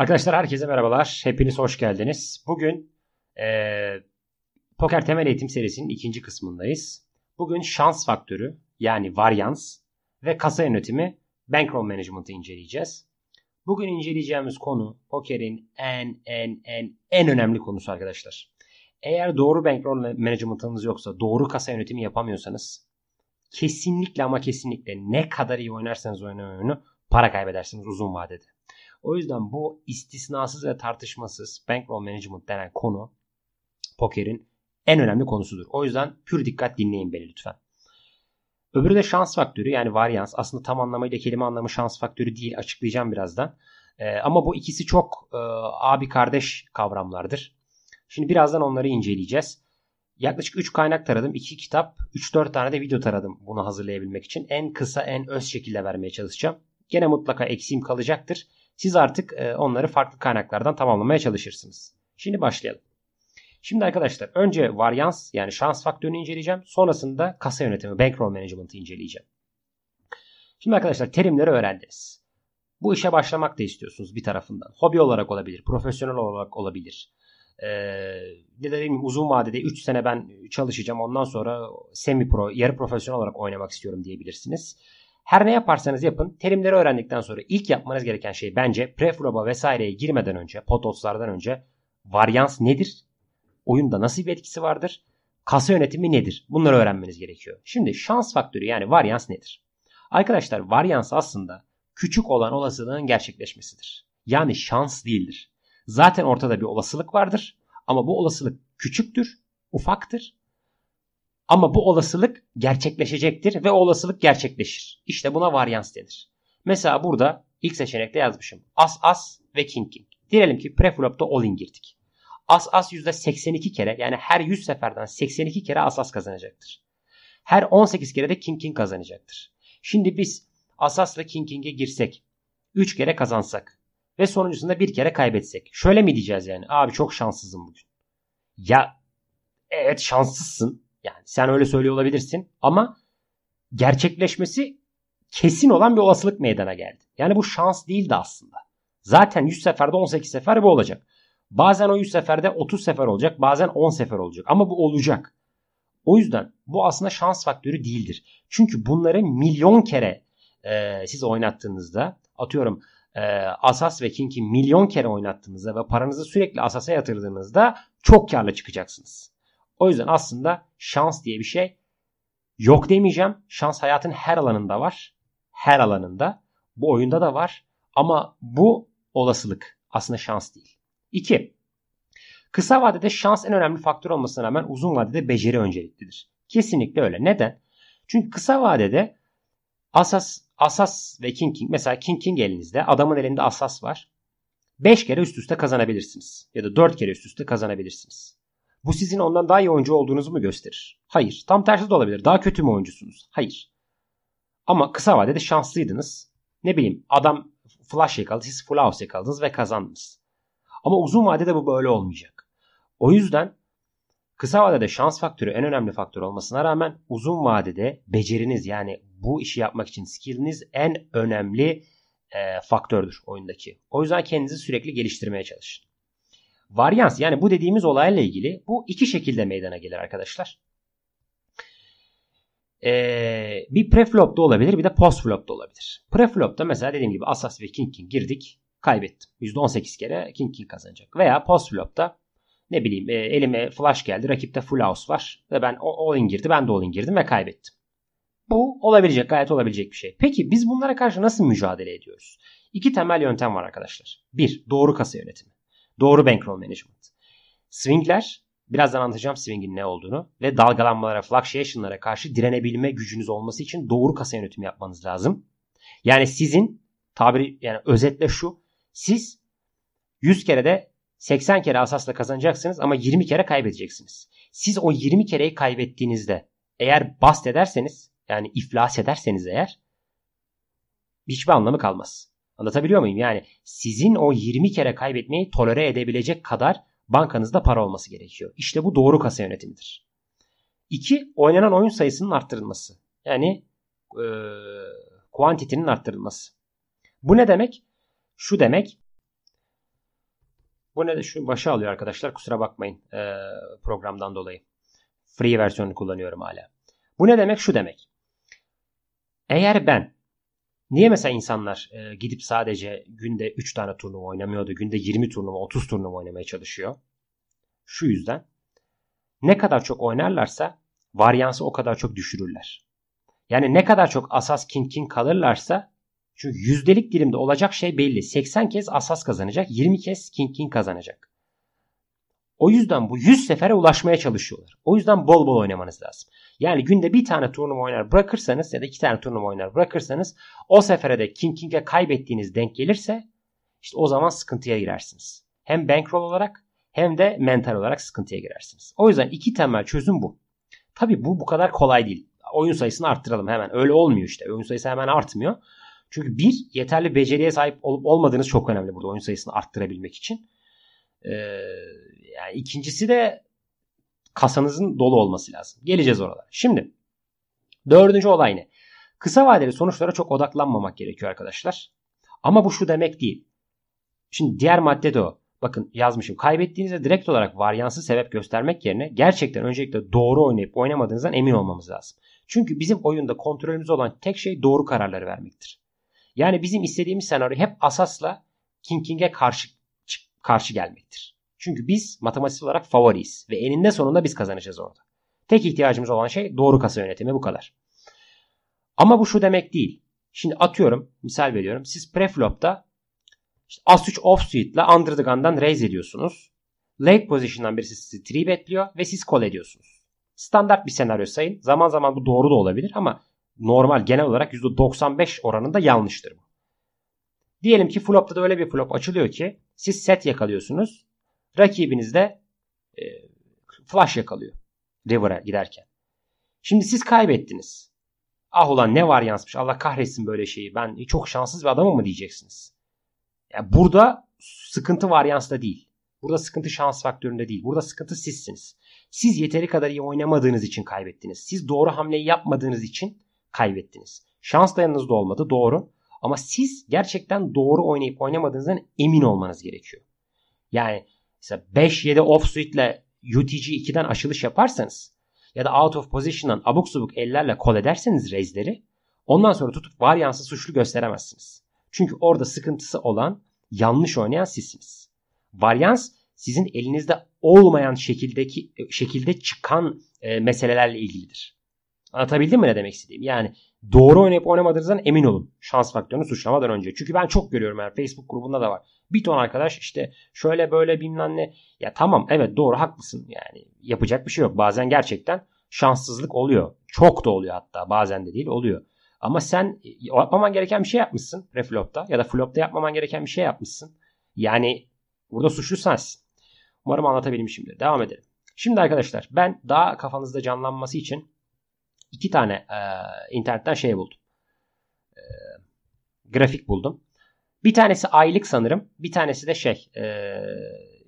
Arkadaşlar herkese merhabalar. Hepiniz hoş geldiniz. Bugün e, Poker Temel Eğitim serisinin ikinci kısmındayız. Bugün şans faktörü yani varyans ve kasa yönetimi bankroll management'ı inceleyeceğiz. Bugün inceleyeceğimiz konu pokerin en en en en önemli konusu arkadaşlar. Eğer doğru bankroll management'ınız yoksa, doğru kasa yönetimi yapamıyorsanız kesinlikle ama kesinlikle ne kadar iyi oynarsanız oynayın oyunu para kaybedersiniz uzun vadede. O yüzden bu istisnasız ve tartışmasız bankroll management denen konu pokerin en önemli konusudur. O yüzden pür dikkat dinleyin beni lütfen. Öbürü de şans faktörü yani varyans. Aslında tam anlamıyla kelime anlamı şans faktörü değil açıklayacağım birazdan. Ee, ama bu ikisi çok e, abi kardeş kavramlardır. Şimdi birazdan onları inceleyeceğiz. Yaklaşık 3 kaynak taradım. 2 kitap, 3-4 tane de video taradım bunu hazırlayabilmek için. En kısa, en öz şekilde vermeye çalışacağım. Gene mutlaka eksiğim kalacaktır. Siz artık e, onları farklı kaynaklardan tamamlamaya çalışırsınız. Şimdi başlayalım. Şimdi arkadaşlar önce varyans yani şans faktörünü inceleyeceğim. Sonrasında kasa yönetimi, bankroll management'ı inceleyeceğim. Şimdi arkadaşlar terimleri öğrendiniz. Bu işe başlamak da istiyorsunuz bir tarafından. Hobi olarak olabilir, profesyonel olarak olabilir. Ee, ne dediğim uzun vadede 3 sene ben çalışacağım ondan sonra semi pro, yarı profesyonel olarak oynamak istiyorum diyebilirsiniz. Her ne yaparsanız yapın terimleri öğrendikten sonra ilk yapmanız gereken şey bence preflop'a vesaireye girmeden önce potoslardan önce varyans nedir? Oyunda nasıl bir etkisi vardır? Kasa yönetimi nedir? Bunları öğrenmeniz gerekiyor. Şimdi şans faktörü yani varyans nedir? Arkadaşlar varyans aslında küçük olan olasılığın gerçekleşmesidir. Yani şans değildir. Zaten ortada bir olasılık vardır ama bu olasılık küçüktür, ufaktır ama bu olasılık gerçekleşecektir ve o olasılık gerçekleşir. İşte buna varyans denir. Mesela burada ilk seçenekte yazmışım. As as ve king king. Diyelim ki preflop'ta all in girdik. As as %82 kere yani her 100 seferden 82 kere as as kazanacaktır. Her 18 kere de king king kazanacaktır. Şimdi biz as asla king king'e girsek 3 kere kazansak ve sonuncusunda bir kere kaybetsek. Şöyle mi diyeceğiz yani? Abi çok şanssızım bugün. Ya evet şanssızsın yani sen öyle söylüyor olabilirsin ama gerçekleşmesi kesin olan bir olasılık meydana geldi. Yani bu şans değildi aslında. Zaten 100 seferde 18 sefer bu olacak. Bazen o 100 seferde 30 sefer olacak, bazen 10 sefer olacak ama bu olacak. O yüzden bu aslında şans faktörü değildir. Çünkü bunları milyon kere e, siz oynattığınızda atıyorum e, Asas ve King'i milyon kere oynattığınızda ve paranızı sürekli Asas'a yatırdığınızda çok karlı çıkacaksınız. O yüzden aslında şans diye bir şey yok demeyeceğim. Şans hayatın her alanında var. Her alanında. Bu oyunda da var. Ama bu olasılık aslında şans değil. 2. Kısa vadede şans en önemli faktör olmasına rağmen uzun vadede beceri önceliklidir. Kesinlikle öyle. Neden? Çünkü kısa vadede asas asas ve king king mesela king king elinizde adamın elinde asas var. 5 kere üst üste kazanabilirsiniz. Ya da 4 kere üst üste kazanabilirsiniz. Bu sizin ondan daha iyi oyuncu olduğunuzu mu gösterir? Hayır. Tam tersi de olabilir. Daha kötü mü oyuncusunuz? Hayır. Ama kısa vadede şanslıydınız. Ne bileyim adam flash yakaladı siz full house yakaladınız ve kazandınız. Ama uzun vadede bu böyle olmayacak. O yüzden kısa vadede şans faktörü en önemli faktör olmasına rağmen uzun vadede beceriniz yani bu işi yapmak için skilliniz en önemli e, faktördür oyundaki. O yüzden kendinizi sürekli geliştirmeye çalışın. Varyans yani bu dediğimiz olayla ilgili bu iki şekilde meydana gelir arkadaşlar. Ee, bir preflop da olabilir bir de postflop da olabilir. Preflop'ta mesela dediğim gibi Asas ve King King girdik kaybettim. %18 kere King King kazanacak. Veya postflop'ta ne bileyim e, elime flash geldi rakipte full house var ve ben all in girdi ben de all in girdim ve kaybettim. Bu olabilecek gayet olabilecek bir şey. Peki biz bunlara karşı nasıl mücadele ediyoruz? İki temel yöntem var arkadaşlar. Bir doğru kasa yönetimi. Doğru bankroll management. Swingler birazdan anlatacağım swingin ne olduğunu ve dalgalanmalara, fluctuation'lara karşı direnebilme gücünüz olması için doğru kasa yönetimi yapmanız lazım. Yani sizin tabiri yani özetle şu. Siz 100 kere de 80 kere asasla kazanacaksınız ama 20 kere kaybedeceksiniz. Siz o 20 kereyi kaybettiğinizde eğer bast ederseniz yani iflas ederseniz eğer hiçbir anlamı kalmaz. Anlatabiliyor muyum? Yani sizin o 20 kere kaybetmeyi tolere edebilecek kadar bankanızda para olması gerekiyor. İşte bu doğru kasa yönetimidir. İki, oynanan oyun sayısının arttırılması. Yani e, kuantitinin arttırılması. Bu ne demek? Şu demek. Bu ne de şu başı alıyor arkadaşlar. Kusura bakmayın e, programdan dolayı. Free versiyonunu kullanıyorum hala. Bu ne demek? Şu demek. Eğer ben niye mesela insanlar e, gidip sadece günde 3 tane turnuva oynamıyordu. Günde 20 turnuva 30 turnuva oynamaya çalışıyor. Şu yüzden ne kadar çok oynarlarsa varyansı o kadar çok düşürürler. Yani ne kadar çok asas king king kalırlarsa çünkü yüzdelik dilimde olacak şey belli. 80 kez asas kazanacak, 20 kez king king kazanacak. O yüzden bu 100 sefere ulaşmaya çalışıyorlar. O yüzden bol bol oynamanız lazım. Yani günde bir tane turnuva oynar bırakırsanız ya da iki tane turnuva oynar bırakırsanız o sefere de king king'e kaybettiğiniz denk gelirse işte o zaman sıkıntıya girersiniz. Hem bankroll olarak hem de mental olarak sıkıntıya girersiniz. O yüzden iki temel çözüm bu. Tabi bu bu kadar kolay değil. Oyun sayısını arttıralım hemen. Öyle olmuyor işte. Oyun sayısı hemen artmıyor. Çünkü bir yeterli beceriye sahip olup olmadığınız çok önemli burada oyun sayısını arttırabilmek için. Ee, yani ikincisi de kasanızın dolu olması lazım. Geleceğiz oralara. Şimdi dördüncü olay ne? Kısa vadeli sonuçlara çok odaklanmamak gerekiyor arkadaşlar. Ama bu şu demek değil. Şimdi diğer madde de o. Bakın yazmışım. Kaybettiğinizde direkt olarak varyansı sebep göstermek yerine gerçekten öncelikle doğru oynayıp oynamadığınızdan emin olmamız lazım. Çünkü bizim oyunda kontrolümüz olan tek şey doğru kararları vermektir. Yani bizim istediğimiz senaryo hep asasla King King'e karşı karşı gelmektir. Çünkü biz matematik olarak favoriyiz ve eninde sonunda biz kazanacağız orada. Tek ihtiyacımız olan şey doğru kasa yönetimi bu kadar. Ama bu şu demek değil. Şimdi atıyorum, misal veriyorum. Siz preflop'ta işte As3 offsuite ile under the gun'dan raise ediyorsunuz. Late position'dan birisi sizi 3 betliyor ve siz call ediyorsunuz. Standart bir senaryo sayın. Zaman zaman bu doğru da olabilir ama normal genel olarak %95 oranında yanlıştır bu. Diyelim ki flop'ta da öyle bir flop açılıyor ki siz set yakalıyorsunuz. Rakibiniz de e, flash yakalıyor. River'a giderken. Şimdi siz kaybettiniz. Ah ulan ne var yansımış Allah kahretsin böyle şeyi. Ben çok şanssız bir adamım mı diyeceksiniz. Yani burada sıkıntı varyansta değil. Burada sıkıntı şans faktöründe değil. Burada sıkıntı sizsiniz. Siz yeteri kadar iyi oynamadığınız için kaybettiniz. Siz doğru hamleyi yapmadığınız için kaybettiniz. Şans da yanınızda olmadı doğru. Ama siz gerçekten doğru oynayıp oynamadığınızdan emin olmanız gerekiyor. Yani mesela 5-7 offsuite ile UTG 2'den aşılış yaparsanız ya da out of position'dan abuk subuk ellerle kol ederseniz raze'leri ondan sonra tutup varyansı suçlu gösteremezsiniz. Çünkü orada sıkıntısı olan yanlış oynayan sizsiniz. Varyans sizin elinizde olmayan şekildeki şekilde çıkan e, meselelerle ilgilidir. Anlatabildim mi ne demek istediğim? Yani doğru oynayıp oynamadığınızdan emin olun. Şans faktörünü suçlamadan önce. Çünkü ben çok görüyorum yani Facebook grubunda da var. Bir ton arkadaş işte şöyle böyle bilmem ne. Ya tamam evet doğru haklısın yani. Yapacak bir şey yok. Bazen gerçekten şanssızlık oluyor. Çok da oluyor hatta. Bazen de değil oluyor. Ama sen yapmaman gereken bir şey yapmışsın reflopta ya da flopta yapmaman gereken bir şey yapmışsın. Yani burada suçlu sensin. Umarım anlatabilmişimdir. Devam edelim. Şimdi arkadaşlar ben daha kafanızda canlanması için iki tane e, internetten şey buldum. E, grafik buldum. Bir tanesi aylık sanırım. Bir tanesi de şey e,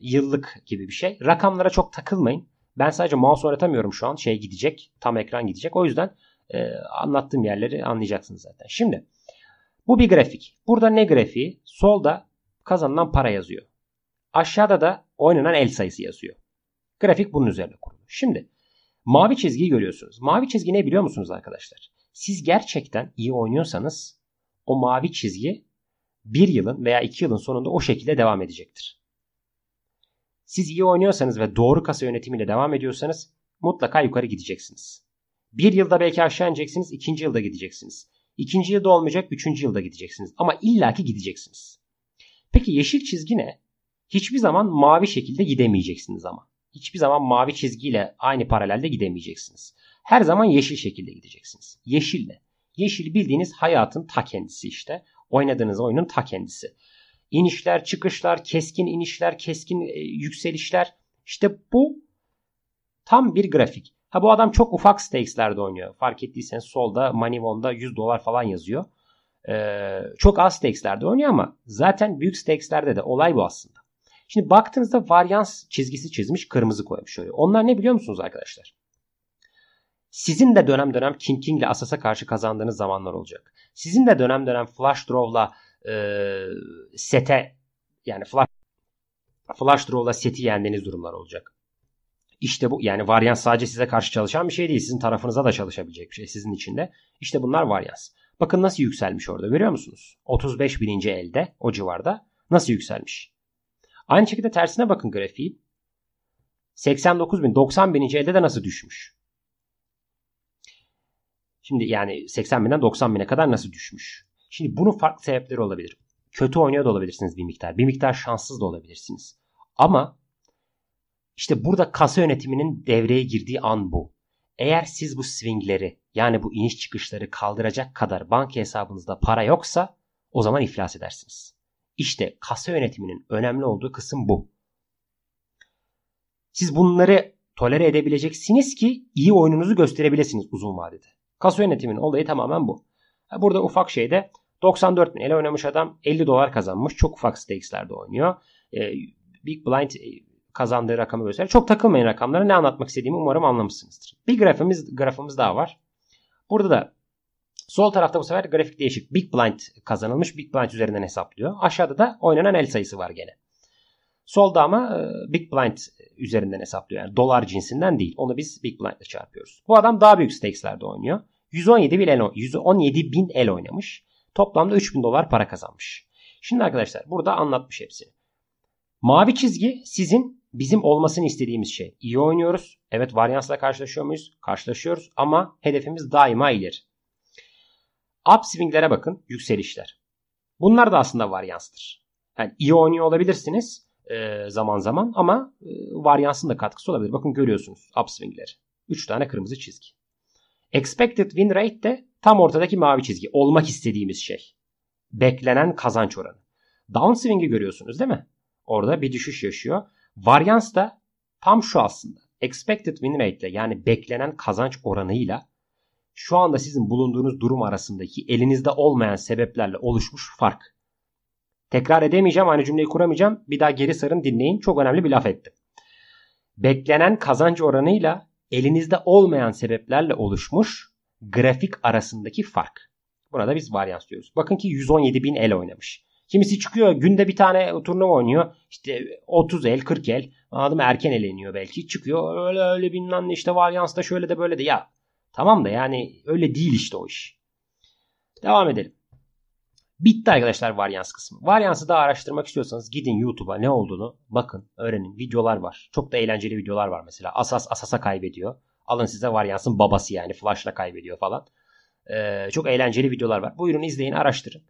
yıllık gibi bir şey. Rakamlara çok takılmayın. Ben sadece mouse oynatamıyorum şu an. Şey gidecek. Tam ekran gidecek. O yüzden e, anlattığım yerleri anlayacaksınız zaten. Şimdi bu bir grafik. Burada ne grafiği? Solda kazanılan para yazıyor. Aşağıda da oynanan el sayısı yazıyor. Grafik bunun üzerine kurulu. Şimdi mavi çizgiyi görüyorsunuz. Mavi çizgi ne biliyor musunuz arkadaşlar? Siz gerçekten iyi oynuyorsanız o mavi çizgi bir yılın veya iki yılın sonunda o şekilde devam edecektir. Siz iyi oynuyorsanız ve doğru kasa yönetimiyle devam ediyorsanız mutlaka yukarı gideceksiniz. Bir yılda belki aşağı ineceksiniz, ikinci yılda gideceksiniz. İkinci yılda olmayacak, üçüncü yılda gideceksiniz. Ama illaki gideceksiniz. Peki yeşil çizgi ne? Hiçbir zaman mavi şekilde gidemeyeceksiniz ama. Hiçbir zaman mavi çizgiyle aynı paralelde gidemeyeceksiniz. Her zaman yeşil şekilde gideceksiniz. Yeşil ne? Yeşil bildiğiniz hayatın ta kendisi işte. Oynadığınız oyunun ta kendisi. İnişler, çıkışlar, keskin inişler, keskin e, yükselişler. İşte bu tam bir grafik. Ha bu adam çok ufak stakeslerde oynuyor. Fark ettiyseniz solda Manivon'da 100 dolar falan yazıyor. Ee, çok az stakeslerde oynuyor ama zaten büyük stakeslerde de olay bu aslında. Şimdi baktığınızda varyans çizgisi çizmiş kırmızı koymuş şöyle. Onlar ne biliyor musunuz arkadaşlar? Sizin de dönem dönem King King ile Asas'a karşı kazandığınız zamanlar olacak. Sizin de dönem dönem Flash Draw'la e, sete yani Flash flash draw'la seti yendiğiniz durumlar olacak. İşte bu yani varyans sadece size karşı çalışan bir şey değil. Sizin tarafınıza da çalışabilecek bir şey sizin içinde. İşte bunlar varyans. Bakın nasıl yükselmiş orada görüyor musunuz? 35 bininci elde o civarda nasıl yükselmiş. Aynı şekilde tersine bakın grafiği. 89 bin 90 bininci elde de nasıl düşmüş. Şimdi yani 80 binden 90 bine kadar nasıl düşmüş. Şimdi bunun farklı sebepleri olabilir. Kötü oynuyor da olabilirsiniz bir miktar. Bir miktar şanssız da olabilirsiniz. Ama işte burada kasa yönetiminin devreye girdiği an bu. Eğer siz bu swingleri yani bu iniş çıkışları kaldıracak kadar banka hesabınızda para yoksa o zaman iflas edersiniz. İşte kasa yönetiminin önemli olduğu kısım bu. Siz bunları tolere edebileceksiniz ki iyi oyununuzu gösterebilirsiniz uzun vadede. Kasa yönetiminin olayı tamamen bu. Burada ufak şeyde 94 bin ele oynamış adam 50 dolar kazanmış. Çok ufak stakeslerde oynuyor. Big Blind kazandığı rakamı gösterir. Çok takılmayın rakamlara. Ne anlatmak istediğimi umarım anlamışsınızdır. Bir grafimiz, grafımız daha var. Burada da sol tarafta bu sefer grafik değişik. Big Blind kazanılmış. Big Blind üzerinden hesaplıyor. Aşağıda da oynanan el sayısı var gene. Solda ama e, Big Blind üzerinden hesaplıyor. Yani dolar cinsinden değil. Onu biz Big Blind ile çarpıyoruz. Bu adam daha büyük stakeslerde oynuyor. 117 bin el, 117 bin el oynamış. Toplamda 3000 dolar para kazanmış. Şimdi arkadaşlar burada anlatmış hepsini. Mavi çizgi sizin bizim olmasını istediğimiz şey. İyi oynuyoruz. Evet varyansla karşılaşıyor muyuz? Karşılaşıyoruz ama hedefimiz daima ileri. Upswinglere bakın. Yükselişler. Bunlar da aslında varyanstır. Yani iyi oynuyor olabilirsiniz e, zaman zaman ama e, varyansın da katkısı olabilir. Bakın görüyorsunuz upswingleri. 3 tane kırmızı çizgi. Expected win rate de tam ortadaki mavi çizgi. Olmak istediğimiz şey. Beklenen kazanç oranı. Downswing'i görüyorsunuz değil mi? Orada bir düşüş yaşıyor. Varyans da tam şu aslında. Expected win rate ile yani beklenen kazanç oranıyla şu anda sizin bulunduğunuz durum arasındaki elinizde olmayan sebeplerle oluşmuş fark. Tekrar edemeyeceğim aynı cümleyi kuramayacağım. Bir daha geri sarın dinleyin. Çok önemli bir laf ettim. Beklenen kazanç oranıyla elinizde olmayan sebeplerle oluşmuş grafik arasındaki fark. Burada biz varyans diyoruz. Bakın ki 117 bin el oynamış. Kimisi çıkıyor günde bir tane turnuva oynuyor. İşte 30 el 40 el. Anladım erken eleniyor belki. Çıkıyor öyle öyle bilmem ne işte varyansta şöyle de böyle de. Ya tamam da yani öyle değil işte o iş. Devam edelim. Bitti arkadaşlar varyans kısmı. Varyansı daha araştırmak istiyorsanız gidin YouTube'a ne olduğunu bakın, öğrenin. Videolar var. Çok da eğlenceli videolar var mesela. Asas Asas'a kaybediyor. Alın size varyansın babası yani Flash'la kaybediyor falan. Ee, çok eğlenceli videolar var. Buyurun izleyin, araştırın.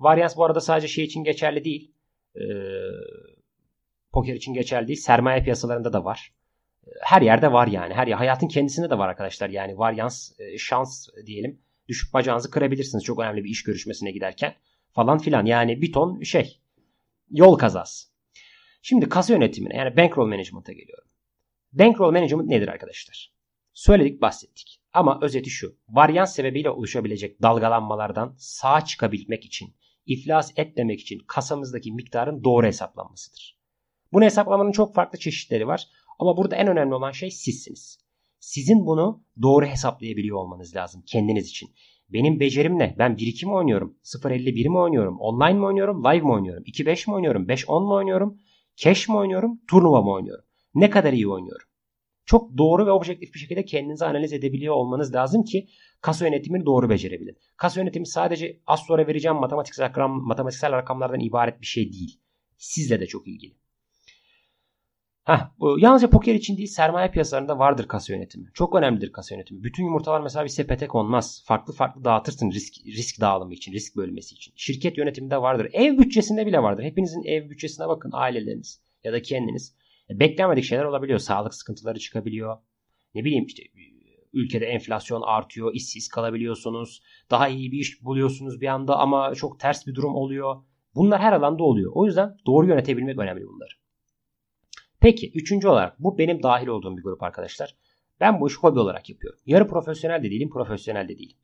Varyans bu arada sadece şey için geçerli değil. Ee, poker için geçerli değil. Sermaye piyasalarında da var. Her yerde var yani. Her yer. Hayatın kendisinde de var arkadaşlar. Yani varyans, e, şans diyelim. Düşüp bacağınızı kırabilirsiniz çok önemli bir iş görüşmesine giderken falan filan. Yani bir ton şey yol kazası. Şimdi kasa yönetimine yani bankroll management'a geliyorum. Bankroll management nedir arkadaşlar? Söyledik bahsettik. Ama özeti şu. Varyans sebebiyle oluşabilecek dalgalanmalardan sağ çıkabilmek için, iflas etmemek için kasamızdaki miktarın doğru hesaplanmasıdır. Bunu hesaplamanın çok farklı çeşitleri var. Ama burada en önemli olan şey sizsiniz. Sizin bunu doğru hesaplayabiliyor olmanız lazım kendiniz için. Benim becerim ne? Ben 1-2 mi oynuyorum? 0-51 mi oynuyorum? Online mi oynuyorum? Live mi oynuyorum? 2-5 mi oynuyorum? 5-10 mu oynuyorum? Cash mi oynuyorum? Turnuva mı oynuyorum? Ne kadar iyi oynuyorum? Çok doğru ve objektif bir şekilde kendinizi analiz edebiliyor olmanız lazım ki kasa yönetimini doğru becerebilin. Kasa yönetimi sadece az sonra vereceğim matematiksel, rakam, matematiksel rakamlardan ibaret bir şey değil. Sizle de çok ilgili. Heh, bu yalnızca poker için değil sermaye piyasalarında vardır kasa yönetimi. Çok önemlidir kasa yönetimi. Bütün yumurtalar mesela bir sepete konmaz. Farklı farklı dağıtırsın risk, risk dağılımı için, risk bölmesi için. Şirket yönetiminde vardır. Ev bütçesinde bile vardır. Hepinizin ev bütçesine bakın aileleriniz ya da kendiniz. E, beklenmedik şeyler olabiliyor. Sağlık sıkıntıları çıkabiliyor. Ne bileyim işte ülkede enflasyon artıyor, işsiz kalabiliyorsunuz. Daha iyi bir iş buluyorsunuz bir anda ama çok ters bir durum oluyor. Bunlar her alanda oluyor. O yüzden doğru yönetebilmek önemli bunları. Peki üçüncü olarak bu benim dahil olduğum bir grup arkadaşlar. Ben bu işi hobi olarak yapıyorum. Yarı profesyonel de değilim, profesyonel de değilim.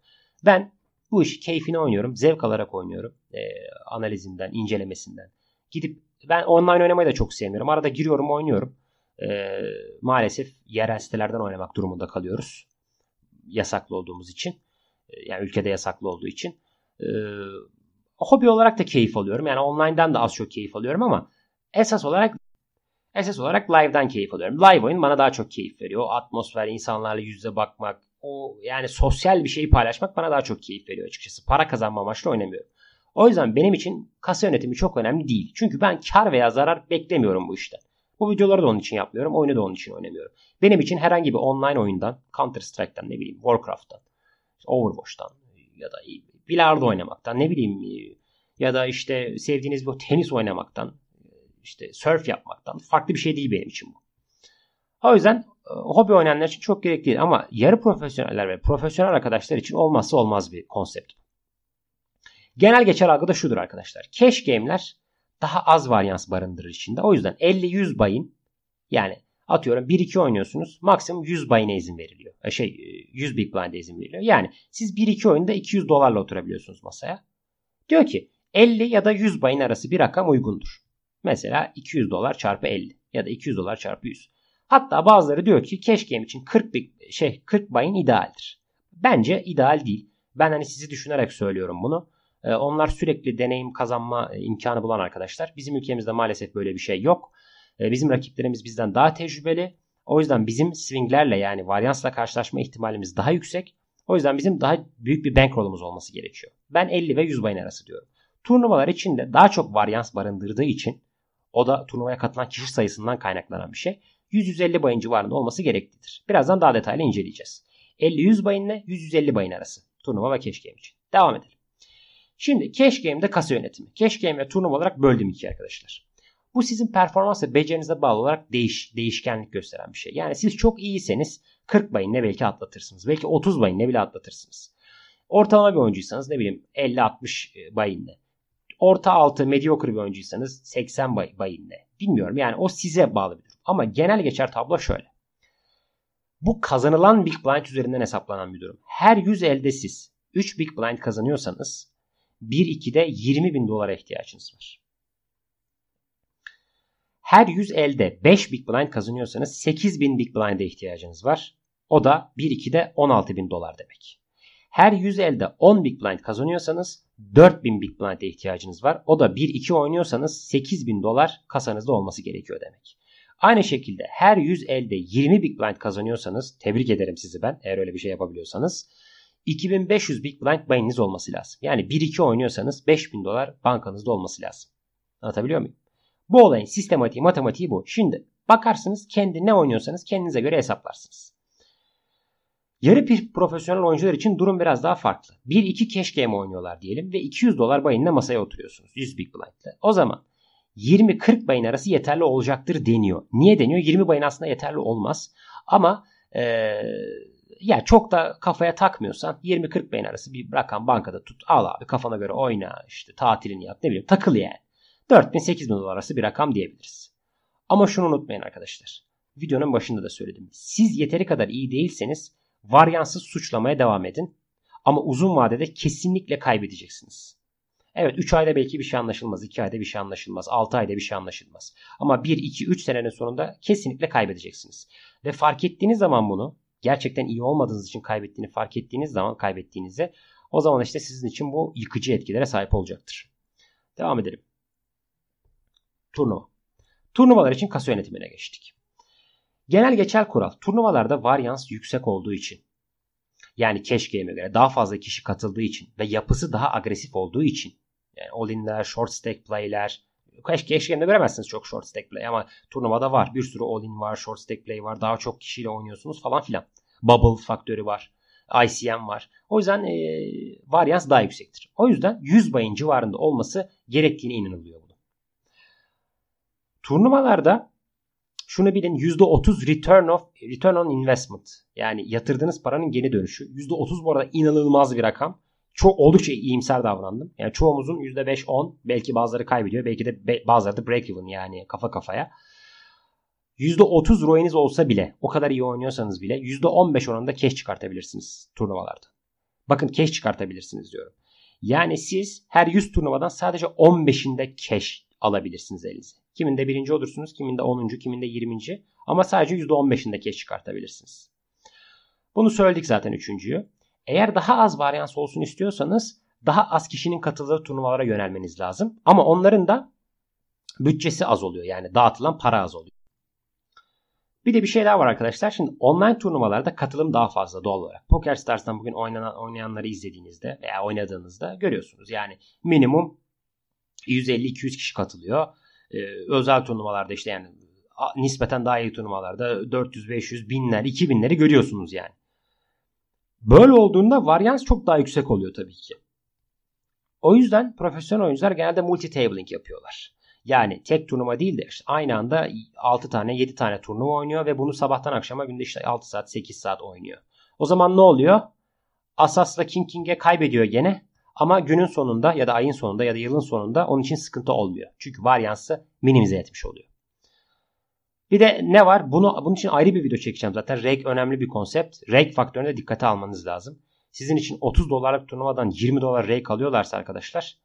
Ben bu işi keyfine oynuyorum, zevk alarak oynuyorum. E, analizinden, incelemesinden. Gidip ben online oynamayı da çok sevmiyorum. Arada giriyorum, oynuyorum. E, maalesef yerel sitelerden oynamak durumunda kalıyoruz. Yasaklı olduğumuz için. E, yani ülkede yasaklı olduğu için. E, hobi olarak da keyif alıyorum. Yani online'dan da az çok keyif alıyorum ama esas olarak Esas olarak live'dan keyif alıyorum. Live oyun bana daha çok keyif veriyor. O atmosfer, insanlarla yüzle bakmak, o yani sosyal bir şeyi paylaşmak bana daha çok keyif veriyor açıkçası. Para kazanma amaçlı oynamıyorum. O yüzden benim için kasa yönetimi çok önemli değil. Çünkü ben kar veya zarar beklemiyorum bu işten. Bu videoları da onun için yapmıyorum. Oyunu da onun için oynamıyorum. Benim için herhangi bir online oyundan, Counter Strike'tan ne bileyim, Warcraft'tan, Overwatch'tan ya da bilardo oynamaktan ne bileyim ya da işte sevdiğiniz bu tenis oynamaktan işte surf yapmaktan farklı bir şey değil benim için bu. O yüzden e, hobi oynayanlar için çok gerekli değil ama yarı profesyoneller ve profesyonel arkadaşlar için olmazsa olmaz bir konsept. Genel geçer algı da şudur arkadaşlar. Cash game'ler daha az varyans barındırır içinde. O yüzden 50-100 bayın yani atıyorum 1-2 oynuyorsunuz maksimum 100 bayına izin veriliyor. E, şey 100 big blind'e izin veriliyor. Yani siz 1-2 oyunda 200 dolarla oturabiliyorsunuz masaya. Diyor ki 50 ya da 100 bayın arası bir rakam uygundur. Mesela 200 dolar çarpı 50 ya da 200 dolar çarpı 100. Hatta bazıları diyor ki game için 40 şey 40 bayın idealdir. Bence ideal değil. Ben hani sizi düşünerek söylüyorum bunu. Ee, onlar sürekli deneyim kazanma e, imkanı bulan arkadaşlar. Bizim ülkemizde maalesef böyle bir şey yok. Ee, bizim rakiplerimiz bizden daha tecrübeli. O yüzden bizim swinglerle yani varyansla karşılaşma ihtimalimiz daha yüksek. O yüzden bizim daha büyük bir bankrollumuz olması gerekiyor. Ben 50 ve 100 bayın arası diyorum. Turnuvalar içinde daha çok varyans barındırdığı için o da turnuvaya katılan kişi sayısından kaynaklanan bir şey. 100-150 bayın civarında olması gereklidir. Birazdan daha detaylı inceleyeceğiz. 50-100 bayın ile 100-150 bayın arası turnuva ve cash game için. Devam edelim. Şimdi cash game'de kasa yönetimi. Cash game ve turnuva olarak böldüm iki arkadaşlar. Bu sizin performans ve becerinize bağlı olarak değiş, değişkenlik gösteren bir şey. Yani siz çok iyiyseniz 40 bayınla belki atlatırsınız. Belki 30 bayınla bile atlatırsınız. Ortalama bir oyuncuysanız ne bileyim 50-60 bayınla orta altı mediocre bir oyuncuysanız 80 bay, bayın ne? Bilmiyorum yani o size bağlı bir durum. Ama genel geçer tablo şöyle. Bu kazanılan Big Blind üzerinden hesaplanan bir durum. Her 100 elde siz 3 Big Blind kazanıyorsanız 1-2'de 20 bin dolara ihtiyacınız var. Her 100 elde 5 Big Blind kazanıyorsanız 8 bin Big Blind'e ihtiyacınız var. O da 1-2'de 16 bin dolar demek. Her 100 elde 10 Big Blind kazanıyorsanız 4000 Big Blind'e ihtiyacınız var. O da 1-2 oynuyorsanız 8000 dolar kasanızda olması gerekiyor demek. Aynı şekilde her 100 elde 20 Big Blind kazanıyorsanız tebrik ederim sizi ben eğer öyle bir şey yapabiliyorsanız. 2500 Big Blind bayınız olması lazım. Yani 1-2 oynuyorsanız 5000 dolar bankanızda olması lazım. Anlatabiliyor muyum? Bu olayın sistematiği, matematiği bu. Şimdi bakarsınız kendi ne oynuyorsanız kendinize göre hesaplarsınız. Yarı profesyonel oyuncular için durum biraz daha farklı. 1-2 cash game oynuyorlar diyelim ve 200 dolar bayınla masaya oturuyorsunuz. 100 big blind'le. O zaman 20-40 bayın arası yeterli olacaktır deniyor. Niye deniyor? 20 bayın aslında yeterli olmaz. Ama ee, ya çok da kafaya takmıyorsan 20-40 bayın arası bir rakam bankada tut. Al abi kafana göre oyna işte tatilini yap ne bileyim takıl yani. 4000-8000 dolar arası bir rakam diyebiliriz. Ama şunu unutmayın arkadaşlar. Videonun başında da söyledim. Siz yeteri kadar iyi değilseniz varyansız suçlamaya devam edin. Ama uzun vadede kesinlikle kaybedeceksiniz. Evet 3 ayda belki bir şey anlaşılmaz. 2 ayda bir şey anlaşılmaz. 6 ayda bir şey anlaşılmaz. Ama 1, 2, 3 senenin sonunda kesinlikle kaybedeceksiniz. Ve fark ettiğiniz zaman bunu gerçekten iyi olmadığınız için kaybettiğini fark ettiğiniz zaman kaybettiğinizde o zaman işte sizin için bu yıkıcı etkilere sahip olacaktır. Devam edelim. Turnuva. Turnuvalar için kasa yönetimine geçtik. Genel geçer kural turnuvalarda varyans yüksek olduğu için yani cash game'e göre daha fazla kişi katıldığı için ve yapısı daha agresif olduğu için yani all-in'ler, short stack play'ler cash, cash game'de göremezsiniz çok short stack play ama turnuvada var. Bir sürü all-in var, short stack play var. Daha çok kişiyle oynuyorsunuz falan filan. Bubble faktörü var. ICM var. O yüzden e, varyans daha yüksektir. O yüzden 100 bayın civarında olması gerektiğine inanılıyor bunu. Turnuvalarda şunu bilin %30 return of return on investment. Yani yatırdığınız paranın geri dönüşü. %30 bu arada inanılmaz bir rakam. Çok oldukça iyimser davrandım. Yani çoğumuzun %5-10 belki bazıları kaybediyor. Belki de bazıları da break even yani kafa kafaya. %30 ROI'niz olsa bile o kadar iyi oynuyorsanız bile %15 oranında cash çıkartabilirsiniz turnuvalarda. Bakın cash çıkartabilirsiniz diyorum. Yani siz her 100 turnuvadan sadece 15'inde cash alabilirsiniz elinize. Kiminde birinci olursunuz, kiminde 10. kiminde 20. Ama sadece %15'inde cash çıkartabilirsiniz. Bunu söyledik zaten üçüncüyü. Eğer daha az varyans olsun istiyorsanız daha az kişinin katıldığı turnuvalara yönelmeniz lazım. Ama onların da bütçesi az oluyor. Yani dağıtılan para az oluyor. Bir de bir şey daha var arkadaşlar. Şimdi online turnuvalarda katılım daha fazla doğal olarak. Poker Stars'tan bugün oynanan, oynayanları izlediğinizde veya oynadığınızda görüyorsunuz. Yani minimum 150-200 kişi katılıyor. Ee, özel turnuvalarda işte yani nispeten daha iyi turnuvalarda 400, 500, binler, 2000'leri görüyorsunuz yani. Böyle olduğunda varyans çok daha yüksek oluyor tabii ki. O yüzden profesyonel oyuncular genelde multi-tabling yapıyorlar. Yani tek turnuva değil de işte aynı anda 6 tane 7 tane turnuva oynuyor ve bunu sabahtan akşama günde işte 6 saat 8 saat oynuyor. O zaman ne oluyor? Asas'la King King'e kaybediyor gene ama günün sonunda ya da ayın sonunda ya da yılın sonunda onun için sıkıntı olmuyor. Çünkü varyansı minimize etmiş oluyor. Bir de ne var? Bunu bunun için ayrı bir video çekeceğim zaten. Reg önemli bir konsept. Reg faktörüne de dikkate almanız lazım. Sizin için 30 dolarlık turnuvadan 20 dolar reg alıyorlarsa arkadaşlar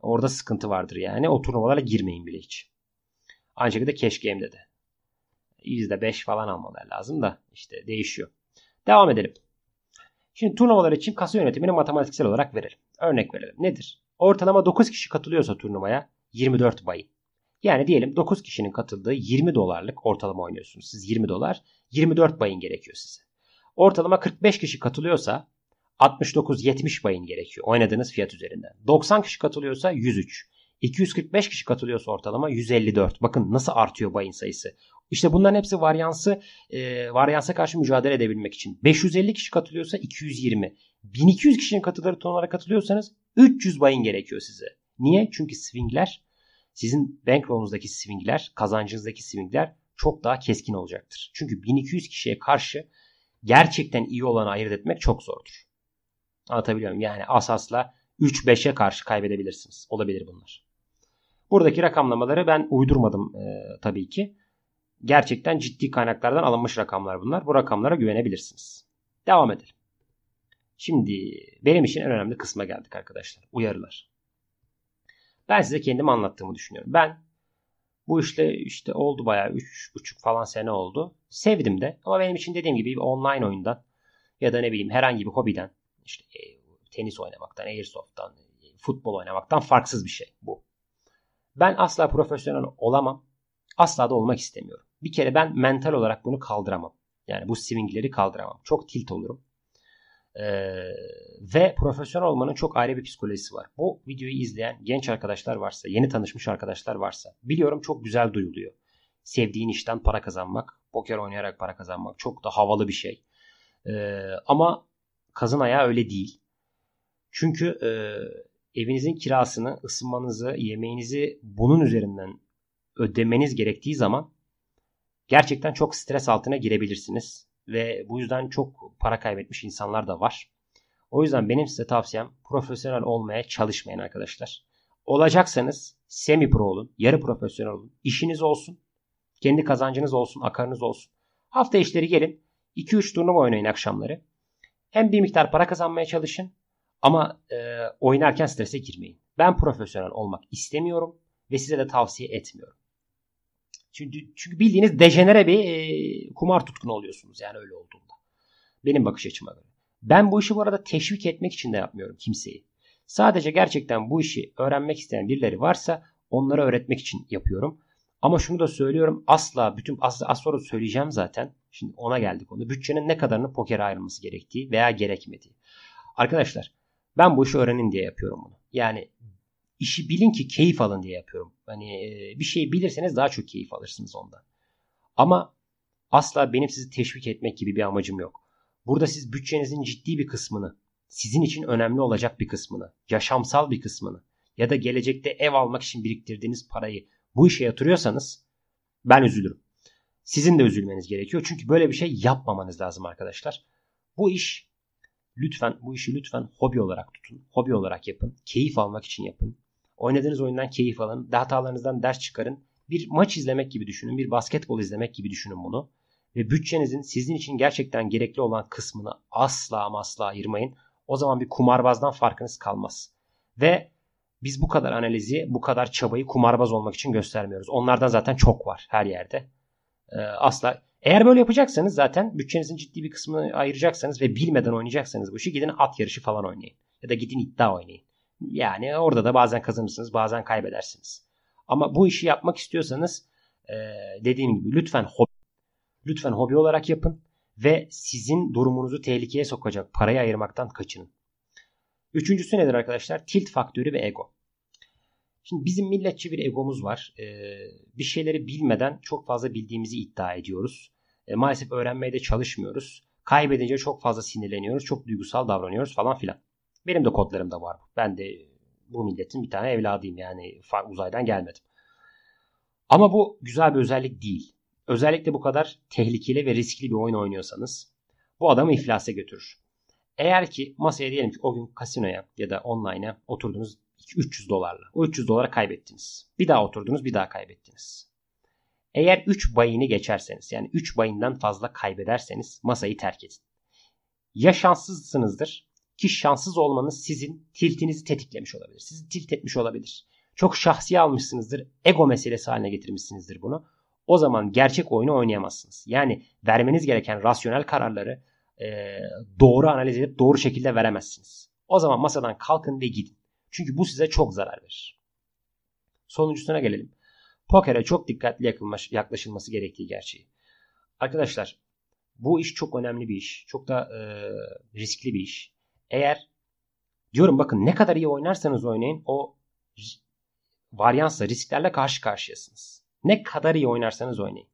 orada sıkıntı vardır yani. O turnuvalara girmeyin bile hiç. Aynı şekilde cash game'de de. %5 falan almaları lazım da işte değişiyor. Devam edelim. Şimdi turnuvalar için kasa yönetimini matematiksel olarak verelim. Örnek verelim. Nedir? Ortalama 9 kişi katılıyorsa turnuvaya 24 bayı. Yani diyelim 9 kişinin katıldığı 20 dolarlık ortalama oynuyorsunuz. Siz 20 dolar 24 bayın gerekiyor size. Ortalama 45 kişi katılıyorsa 69-70 bayın gerekiyor oynadığınız fiyat üzerinden. 90 kişi katılıyorsa 103. 245 kişi katılıyorsa ortalama 154. Bakın nasıl artıyor bayın sayısı. İşte bunların hepsi varyansı e, varyansa karşı mücadele edebilmek için. 550 kişi katılıyorsa 220. 1200 kişinin katıldığı tonlara katılıyorsanız 300 bayın gerekiyor size. Niye? Çünkü swingler sizin bankroll'unuzdaki swingler, kazancınızdaki swingler çok daha keskin olacaktır. Çünkü 1200 kişiye karşı gerçekten iyi olanı ayırt etmek çok zordur. Anlatabiliyor muyum? Yani Asas'la 3-5'e karşı kaybedebilirsiniz. Olabilir bunlar. Buradaki rakamlamaları ben uydurmadım e, tabii ki. Gerçekten ciddi kaynaklardan alınmış rakamlar bunlar. Bu rakamlara güvenebilirsiniz. Devam edelim. Şimdi benim için en önemli kısma geldik arkadaşlar. Uyarılar. Ben size kendim anlattığımı düşünüyorum. Ben bu işte işte oldu bayağı 3,5 falan sene oldu. Sevdim de ama benim için dediğim gibi online oyundan ya da ne bileyim herhangi bir hobiden işte e, tenis oynamaktan, airsoft'tan, e, futbol oynamaktan farksız bir şey bu. Ben asla profesyonel olamam. Asla da olmak istemiyorum. Bir kere ben mental olarak bunu kaldıramam. Yani bu swingleri kaldıramam. Çok tilt olurum. Ee, ve profesyonel olmanın çok ayrı bir psikolojisi var. Bu videoyu izleyen genç arkadaşlar varsa, yeni tanışmış arkadaşlar varsa biliyorum çok güzel duyuluyor. Sevdiğin işten para kazanmak, poker oynayarak para kazanmak çok da havalı bir şey. Ee, ama kazın ayağı öyle değil. Çünkü e, evinizin kirasını, ısınmanızı, yemeğinizi bunun üzerinden ödemeniz gerektiği zaman gerçekten çok stres altına girebilirsiniz. Ve bu yüzden çok para kaybetmiş insanlar da var. O yüzden benim size tavsiyem profesyonel olmaya çalışmayın arkadaşlar. Olacaksanız semi pro olun, yarı profesyonel olun. İşiniz olsun, kendi kazancınız olsun, akarınız olsun. Hafta işleri gelin, 2-3 turnuva oynayın akşamları. Hem bir miktar para kazanmaya çalışın ama e, oynarken strese girmeyin. Ben profesyonel olmak istemiyorum ve size de tavsiye etmiyorum. Çünkü, çünkü bildiğiniz dejenere bir e, kumar tutkunu oluyorsunuz yani öyle olduğunda. Benim bakış açıma göre. Ben bu işi bu arada teşvik etmek için de yapmıyorum kimseyi. Sadece gerçekten bu işi öğrenmek isteyen birileri varsa onlara öğretmek için yapıyorum. Ama şunu da söylüyorum asla bütün az, az sonra söyleyeceğim zaten. Şimdi ona geldik onu. Bütçenin ne kadarını poker ayrılması gerektiği veya gerekmediği. Arkadaşlar ben bu işi öğrenin diye yapıyorum bunu. Yani işi bilin ki keyif alın diye yapıyorum. Hani bir şeyi bilirseniz daha çok keyif alırsınız ondan. Ama asla benim sizi teşvik etmek gibi bir amacım yok. Burada siz bütçenizin ciddi bir kısmını, sizin için önemli olacak bir kısmını, yaşamsal bir kısmını ya da gelecekte ev almak için biriktirdiğiniz parayı bu işe yatırıyorsanız ben üzülürüm. Sizin de üzülmeniz gerekiyor. Çünkü böyle bir şey yapmamanız lazım arkadaşlar. Bu iş lütfen bu işi lütfen hobi olarak tutun. Hobi olarak yapın. Keyif almak için yapın. Oynadığınız oyundan keyif alın. Hatalarınızdan ders çıkarın. Bir maç izlemek gibi düşünün. Bir basketbol izlemek gibi düşünün bunu. Ve bütçenizin sizin için gerçekten gerekli olan kısmını asla ama asla ayırmayın. O zaman bir kumarbazdan farkınız kalmaz. Ve biz bu kadar analizi, bu kadar çabayı kumarbaz olmak için göstermiyoruz. Onlardan zaten çok var her yerde. Ee, asla. Eğer böyle yapacaksanız zaten bütçenizin ciddi bir kısmını ayıracaksanız ve bilmeden oynayacaksanız bu işi gidin at yarışı falan oynayın. Ya da gidin iddia oynayın. Yani orada da bazen kazanırsınız bazen kaybedersiniz. Ama bu işi yapmak istiyorsanız dediğim gibi lütfen hobi Lütfen hobi olarak yapın ve sizin durumunuzu tehlikeye sokacak parayı ayırmaktan kaçının. Üçüncüsü nedir arkadaşlar? Tilt faktörü ve ego. Şimdi bizim milletçi bir egomuz var. Ee, bir şeyleri bilmeden çok fazla bildiğimizi iddia ediyoruz. Ee, maalesef öğrenmeye de çalışmıyoruz. Kaybedince çok fazla sinirleniyoruz. Çok duygusal davranıyoruz falan filan. Benim de kodlarımda var. Ben de bu milletin bir tane evladıyım yani uzaydan gelmedim. Ama bu güzel bir özellik değil. Özellikle bu kadar tehlikeli ve riskli bir oyun oynuyorsanız bu adamı iflasa götürür. Eğer ki masaya diyelim ki o gün kasinoya ya da online'a oturdunuz 300 dolarla. O 300 dolara kaybettiniz. Bir daha oturdunuz bir daha kaybettiniz. Eğer 3 bayını geçerseniz yani 3 bayından fazla kaybederseniz masayı terk edin. Ya şanssızsınızdır ki şanssız olmanız sizin tiltinizi tetiklemiş olabilir. Sizi tilt etmiş olabilir. Çok şahsi almışsınızdır. Ego meselesi haline getirmişsinizdir bunu. O zaman gerçek oyunu oynayamazsınız. Yani vermeniz gereken rasyonel kararları e, doğru analiz edip doğru şekilde veremezsiniz. O zaman masadan kalkın ve gidin. Çünkü bu size çok zarar verir. Sonuncusuna gelelim. Pokere çok dikkatli yaklaşılması gerektiği gerçeği. Arkadaşlar bu iş çok önemli bir iş. Çok da e, riskli bir iş. Eğer diyorum bakın ne kadar iyi oynarsanız oynayın o varyansla risklerle karşı karşıyasınız. Ne kadar iyi oynarsanız oynayın.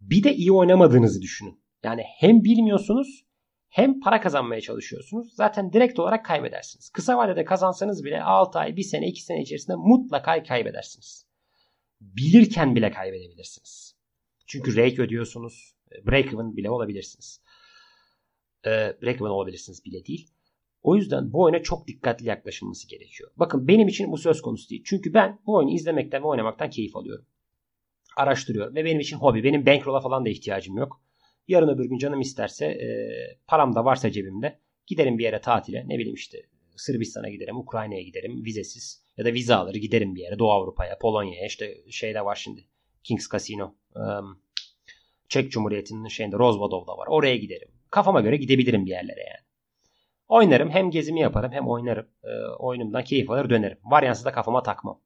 Bir de iyi oynamadığınızı düşünün. Yani hem bilmiyorsunuz hem para kazanmaya çalışıyorsunuz. Zaten direkt olarak kaybedersiniz. Kısa vadede kazansanız bile 6 ay, 1 sene, 2 sene içerisinde mutlaka kaybedersiniz. Bilirken bile kaybedebilirsiniz. Çünkü rake ödüyorsunuz. Break-even bile olabilirsiniz. Ee, break-even olabilirsiniz bile değil. O yüzden bu oyuna çok dikkatli yaklaşılması gerekiyor. Bakın benim için bu söz konusu değil. Çünkü ben bu oyunu izlemekten ve oynamaktan keyif alıyorum. Araştırıyorum ve benim için hobi. Benim bankroll'a falan da ihtiyacım yok. Yarın öbür gün canım isterse e, param da varsa cebimde giderim bir yere tatile. Ne bileyim işte Sırbistan'a giderim, Ukrayna'ya giderim vizesiz ya da vize alır giderim bir yere Doğu Avrupa'ya, Polonya'ya işte şeyde var şimdi Kings Casino. Um, Çek Cumhuriyeti'nin şeyinde Rozvadov'da var. Oraya giderim. Kafama göre gidebilirim bir yerlere yani. Oynarım hem gezimi yaparım hem oynarım. E, oyunumdan keyif alır dönerim. Varyansı da kafama takmam.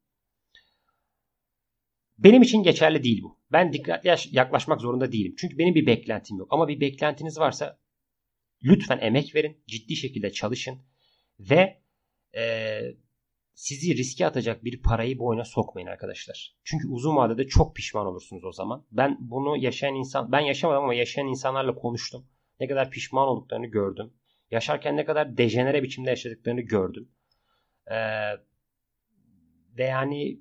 Benim için geçerli değil bu. Ben dikkatli yaklaşmak zorunda değilim. Çünkü benim bir beklentim yok. Ama bir beklentiniz varsa lütfen emek verin. Ciddi şekilde çalışın. Ve e, sizi riske atacak bir parayı bu oyuna sokmayın arkadaşlar. Çünkü uzun vadede çok pişman olursunuz o zaman. Ben bunu yaşayan insan, ben yaşamadım ama yaşayan insanlarla konuştum. Ne kadar pişman olduklarını gördüm. Yaşarken ne kadar dejenere biçimde yaşadıklarını gördüm. Ee, ve yani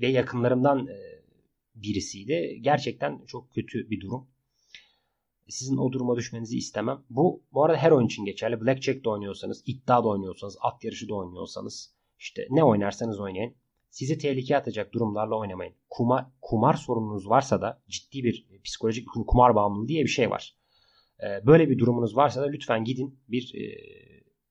ve yakınlarımdan e, birisiydi. Gerçekten çok kötü bir durum. Sizin o duruma düşmenizi istemem. Bu bu arada her oyun için geçerli. Blackjack de oynuyorsanız, iddia da oynuyorsanız, at yarışı da oynuyorsanız, işte ne oynarsanız oynayın. Sizi tehlikeye atacak durumlarla oynamayın. Kumar, kumar sorununuz varsa da ciddi bir psikolojik kumar bağımlılığı diye bir şey var. Ee, böyle bir durumunuz varsa da lütfen gidin bir e,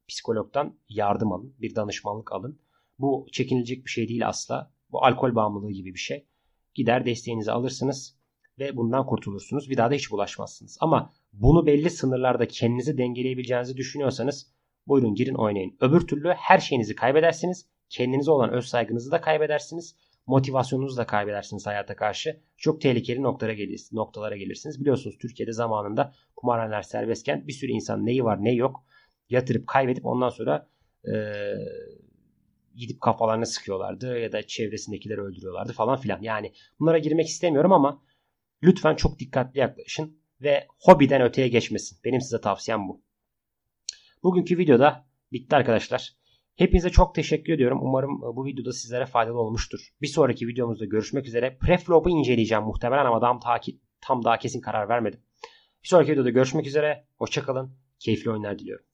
psikologdan yardım alın. Bir danışmanlık alın. Bu çekinilecek bir şey değil asla. Bu alkol bağımlılığı gibi bir şey. Gider desteğinizi alırsınız ve bundan kurtulursunuz. Bir daha da hiç bulaşmazsınız. Ama bunu belli sınırlarda kendinizi dengeleyebileceğinizi düşünüyorsanız buyurun girin oynayın. Öbür türlü her şeyinizi kaybedersiniz. Kendinize olan öz saygınızı da kaybedersiniz. Motivasyonunuzu da kaybedersiniz hayata karşı. Çok tehlikeli noktalara, gelirsiniz, noktalara gelirsiniz. Biliyorsunuz Türkiye'de zamanında kumarhaneler serbestken bir sürü insan neyi var ne yok yatırıp kaybedip ondan sonra ee, gidip kafalarını sıkıyorlardı ya da çevresindekileri öldürüyorlardı falan filan. Yani bunlara girmek istemiyorum ama lütfen çok dikkatli yaklaşın ve hobiden öteye geçmesin. Benim size tavsiyem bu. Bugünkü videoda bitti arkadaşlar. Hepinize çok teşekkür ediyorum. Umarım bu videoda sizlere faydalı olmuştur. Bir sonraki videomuzda görüşmek üzere. Preflop'u inceleyeceğim muhtemelen ama tam, tam daha kesin karar vermedim. Bir sonraki videoda görüşmek üzere. Hoşçakalın. Keyifli oyunlar diliyorum.